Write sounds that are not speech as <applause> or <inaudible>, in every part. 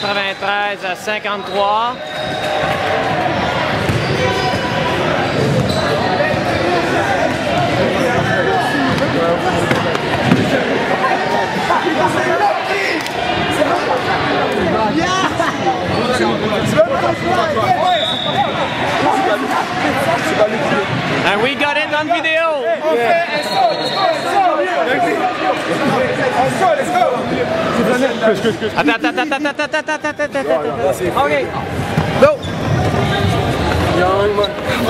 13 à 53. And we got it on video. Attends, attends, attends, attends, attends, attends, attends, attends, attends. OK. Go. What?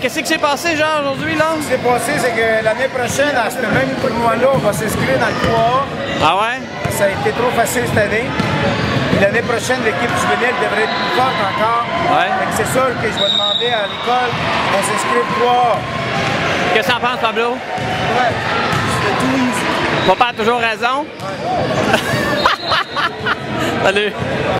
Qu'est-ce qui s'est passé, genre, aujourd'hui, là? Ce qui s'est passé, c'est que l'année prochaine, à ce même tournoi-là, on va s'inscrire dans le 3A. Ah ouais? Ça a été trop facile cette année. L'année prochaine, l'équipe juvénile devrait être plus forte encore. Ouais. C'est sûr que je vais demander à l'école qu'on s'inscrive 3A. Qu'est-ce que t'en penses, Pablo? Ouais. C'est tout. Papa a toujours raison. <laughs> Salut.